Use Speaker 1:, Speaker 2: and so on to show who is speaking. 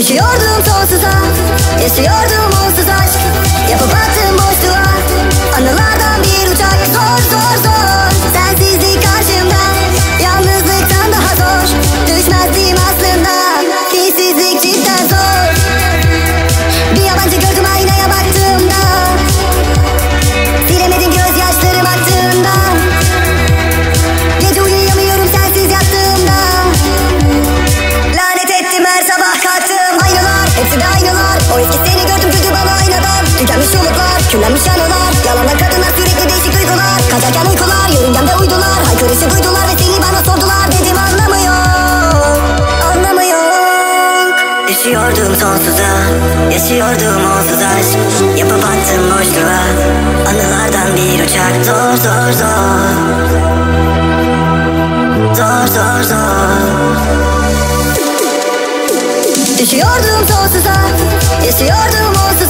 Speaker 1: Если я думал, то создать, если я думал создать, я попаду. Küllenmiş anılar Yalanlar kadınlar sürekli değişik duygular. Kaçarken uykular yörüngemde uydular. Haykırışı duydular ve seni bana sordular. Dedim anlamıyor Anlamıyor. Düşüyordum sonsuza Yaşıyordum onsuz aşk. Yapıp attım boşluğa Anılardan bir uçak. Zor zor zor. Zor zor zor. Düşüyordum sonsuza Yaşıyordum onsuz